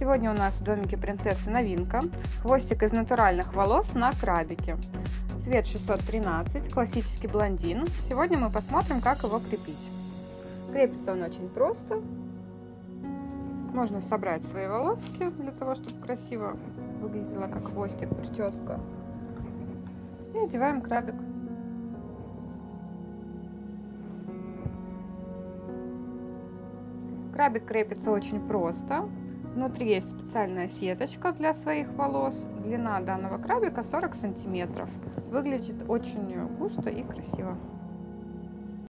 Сегодня у нас в домике принцессы новинка. Хвостик из натуральных волос на крабике. Цвет 613, классический блондин. Сегодня мы посмотрим, как его крепить. Крепится он очень просто. Можно собрать свои волоски для того, чтобы красиво выглядела как хвостик, прическа. И одеваем крабик. Крабик крепится очень просто. Внутри есть специальная сеточка для своих волос. Длина данного крабика 40 сантиметров. Выглядит очень густо и красиво.